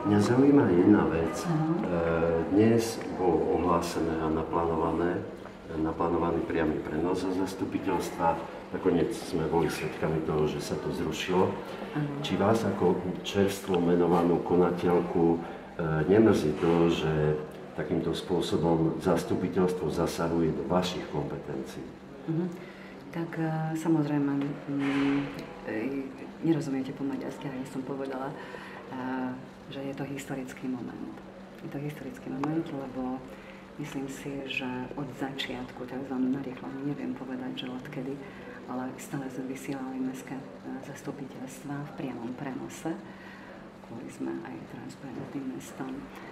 Mňa zaujíma jedna vec. Dnes bolo ohlásené a naplánované, naplánovaný priamy prenos zo zastupiteľstva. Nakoniec sme boli svedkami toho, že sa to zrušilo. Či vás ako čerstvo menovanú konateľku nemrzí to, že takýmto spôsobom zastupiteľstvo zasahuje do vašich kompetencií? Mhm. Tak e, samozrejme, e, nerozumiete po maďarsky, ja som povedala, e, že je to historický moment. Je to historický moment, lebo myslím si, že od začiatku, teraz vám narýchlo neviem povedať, že odkedy, ale stále sme vysielali mestské zastupiteľstva v priamom prenose. Boli sme aj transparentným mestom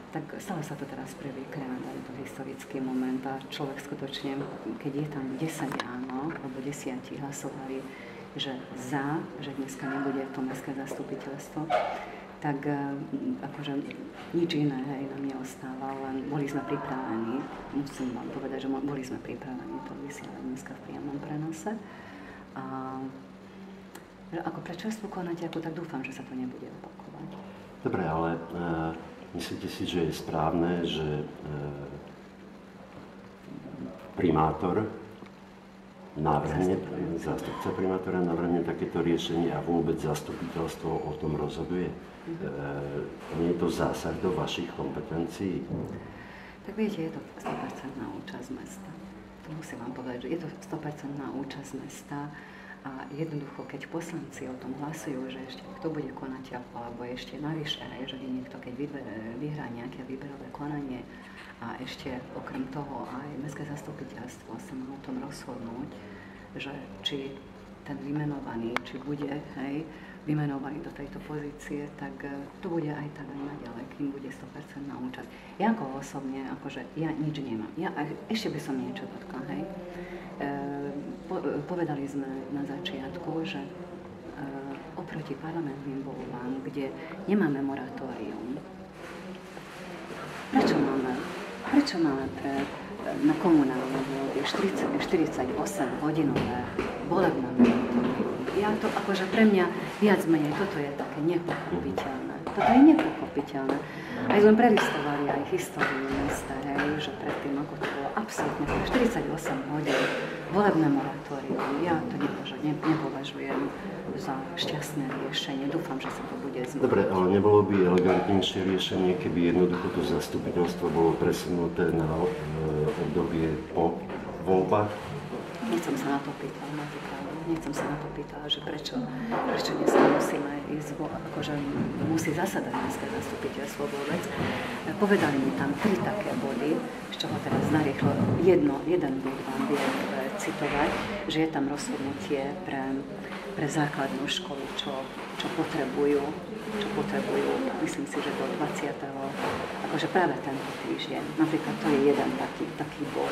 tak stále sa to teraz prevykrádá, je to historický moment a človek skutočne, keď je tam 10 áno, alebo 10 hlasovali, že za, že dneska nebude to mestské zastupiteľstvo, tak eh, akože nič iné hej, nám neostáva, len boli sme pripravení, musím vám povedať, že boli sme pripravení to vysielať dneska v priamom prenose. A že ako pre konať, tak dúfam, že sa to nebude opakovať. Dobre, ale uh Myslíte si, že je správne, že e, primátor navrhne, zástupca primátora navrhne takéto riešenie a vôbec zastupiteľstvo o tom rozhoduje? E, nie je to zásah do vašich kompetencií? Tak viete, je to 100% účasť mesta. To musím vám povedať, že je to 100% účasť mesta a jednoducho, keď poslanci o tom hlasujú, že ešte kto bude konať, alebo ešte navyše, že niekto, keď vyhrá nejaké výberové konanie a ešte okrem toho aj mestské zastupiteľstvo sa má o tom rozhodnúť, že či ten vymenovaný, či bude hej, vymenovaný do tejto pozície, tak e, to bude aj tak aj naďalej, kým bude 100% na účasť. Ja ako osobne, akože ja nič nemám. Ja ešte by som niečo dotkla, hej. E, po, povedali sme na začiatku, že e, oproti parlamentným voľbám, kde nemáme moratórium, prečo prečo máme pre, na komunálne voľby 48 hodinové volebné ja to akože pre mňa viac menej, toto je také nepochopiteľné. Toto je nepochopiteľné. Aj sme prelistovali aj históriu mesta, hej, že predtým, ako to bolo absolútne 48 hodín, volebné moratórium, ja to nepovažujem, nepovažujem za šťastné riešenie. Dúfam, že sa to bude zmeniť. Dobre, ale nebolo by elegantnejšie riešenie, keby jednoducho to zastupiteľstvo bolo presunuté na e, obdobie po voľbách? Nechcem sa na to pýtať, nechcem sa na to pýtať, že prečo, prečo dneska musíme ísť, akože musí zasadať dneska zastupiteľstvo vôbec. Povedali mi tam tri také body, z čoho teraz narýchlo jedno, jeden bod vám viem e, citovať, že je tam rozhodnutie pre, pre základnú školu, čo, čo potrebujú, čo potrebujú, myslím si, že do 20. akože práve tento týždeň. Napríklad to je jeden taký, taký bod.